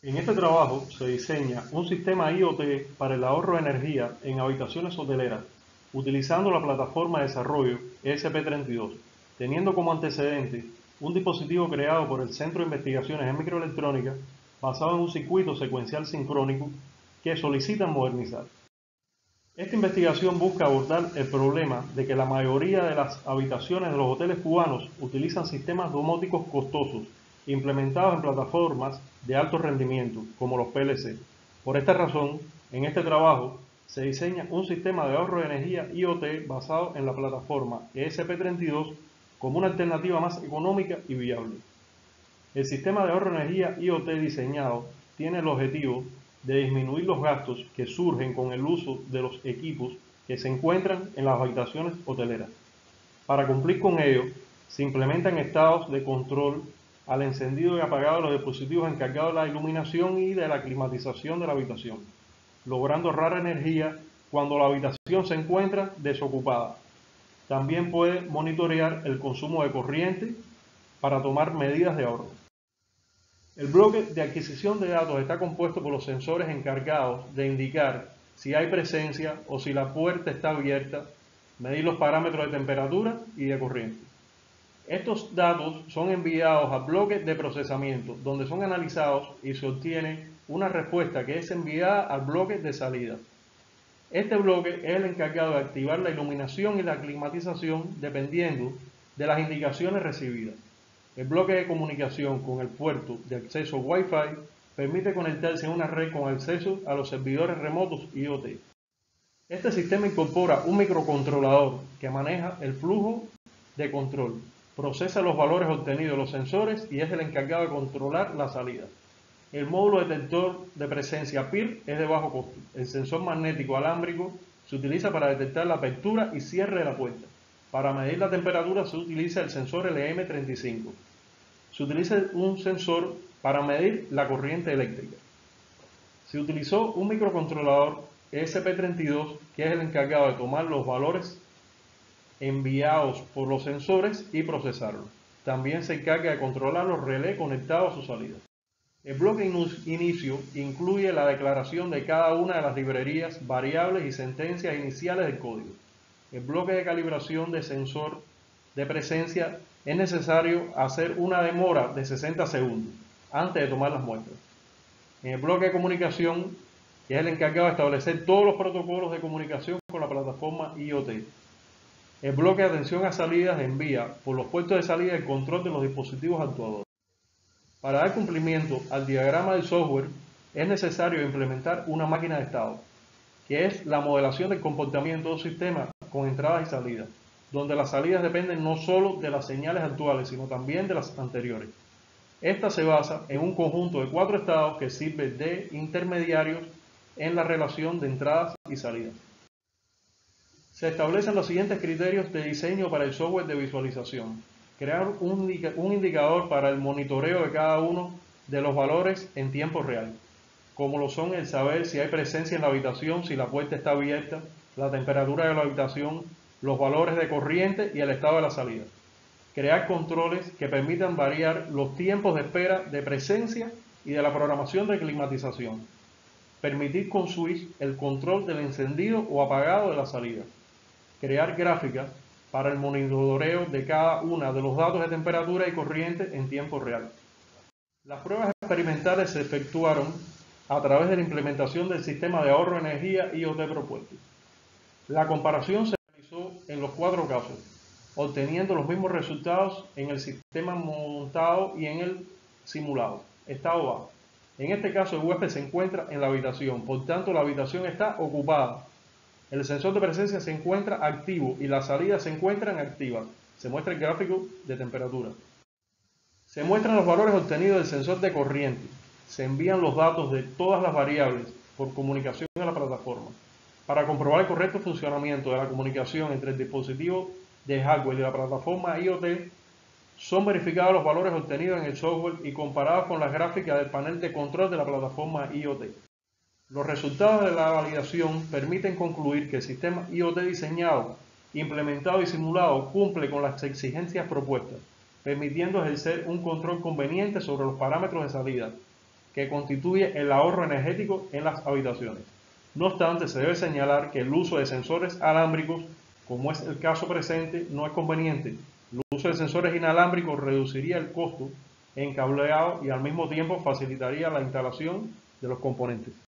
En este trabajo se diseña un sistema IoT para el ahorro de energía en habitaciones hoteleras, utilizando la plataforma de desarrollo ESP32, teniendo como antecedente un dispositivo creado por el Centro de Investigaciones en Microelectrónica basado en un circuito secuencial sincrónico que solicitan modernizar. Esta investigación busca abordar el problema de que la mayoría de las habitaciones de los hoteles cubanos utilizan sistemas domóticos costosos implementados en plataformas de alto rendimiento, como los PLC. Por esta razón, en este trabajo se diseña un sistema de ahorro de energía IoT basado en la plataforma ESP32 como una alternativa más económica y viable. El sistema de ahorro de energía IoT diseñado tiene el objetivo de disminuir los gastos que surgen con el uso de los equipos que se encuentran en las habitaciones hoteleras. Para cumplir con ello, se implementan estados de control al encendido y apagado de los dispositivos encargados de la iluminación y de la climatización de la habitación, logrando ahorrar energía cuando la habitación se encuentra desocupada. También puede monitorear el consumo de corriente para tomar medidas de ahorro. El bloque de adquisición de datos está compuesto por los sensores encargados de indicar si hay presencia o si la puerta está abierta, medir los parámetros de temperatura y de corriente. Estos datos son enviados a bloques de procesamiento, donde son analizados y se obtiene una respuesta que es enviada al bloque de salida. Este bloque es el encargado de activar la iluminación y la climatización dependiendo de las indicaciones recibidas. El bloque de comunicación con el puerto de acceso Wi-Fi permite conectarse a una red con acceso a los servidores remotos IoT. Este sistema incorpora un microcontrolador que maneja el flujo de control procesa los valores obtenidos de los sensores y es el encargado de controlar la salida. El módulo detector de presencia PIR es de bajo costo. El sensor magnético alámbrico se utiliza para detectar la apertura y cierre de la puerta. Para medir la temperatura se utiliza el sensor LM35. Se utiliza un sensor para medir la corriente eléctrica. Se utilizó un microcontrolador ESP32 que es el encargado de tomar los valores enviados por los sensores y procesarlos. También se encarga de controlar los relés conectados a su salida. El bloque inicio incluye la declaración de cada una de las librerías, variables y sentencias iniciales del código. El bloque de calibración de sensor de presencia es necesario hacer una demora de 60 segundos antes de tomar las muestras. En el bloque de comunicación, es el encargado de establecer todos los protocolos de comunicación con la plataforma IoT. El bloque de atención a salidas envía por los puertos de salida el control de los dispositivos actuadores. Para dar cumplimiento al diagrama del software es necesario implementar una máquina de estado, que es la modelación del comportamiento del sistema con entradas y salidas, donde las salidas dependen no solo de las señales actuales, sino también de las anteriores. Esta se basa en un conjunto de cuatro estados que sirve de intermediarios en la relación de entradas y salidas se establecen los siguientes criterios de diseño para el software de visualización. Crear un, indicador para el monitoreo de cada uno de los valores en tiempo real, como lo son el saber si hay presencia en la habitación, si la puerta está abierta, la temperatura de la habitación, los valores de corriente y el estado de la salida. Crear controles que permitan variar los tiempos de espera de presencia y de la programación de climatización. Permitir con switch el control del encendido o apagado de la salida crear gráficas para el monitoreo de cada una de los datos de temperatura y corriente en tiempo real. Las pruebas experimentales se efectuaron a través de la implementación del sistema de ahorro de energía IoT propuesto. La comparación se realizó en los cuatro casos, obteniendo los mismos resultados en el sistema montado y en el simulado, estado A. En este caso el huésped se encuentra en la habitación, por tanto la habitación está ocupada el sensor de presencia se encuentra activo y las salidas se encuentran activas. Se muestra el gráfico de temperatura. Se muestran los valores obtenidos del sensor de corriente. Se envían los datos de todas las variables por comunicación a la plataforma. Para comprobar el correcto funcionamiento de la comunicación entre el dispositivo de hardware y la plataforma IoT, son verificados los valores obtenidos en el software y comparados con las gráficas del panel de control de la plataforma IoT. Los resultados de la validación permiten concluir que el sistema IoT diseñado, implementado y simulado cumple con las exigencias propuestas, permitiendo ejercer un control conveniente sobre los parámetros de salida, que constituye el ahorro energético en las habitaciones. No obstante, se debe señalar que el uso de sensores alámbricos, como es el caso presente, no es conveniente. El uso de sensores inalámbricos reduciría el costo en cableado y al mismo tiempo facilitaría la instalación de los componentes.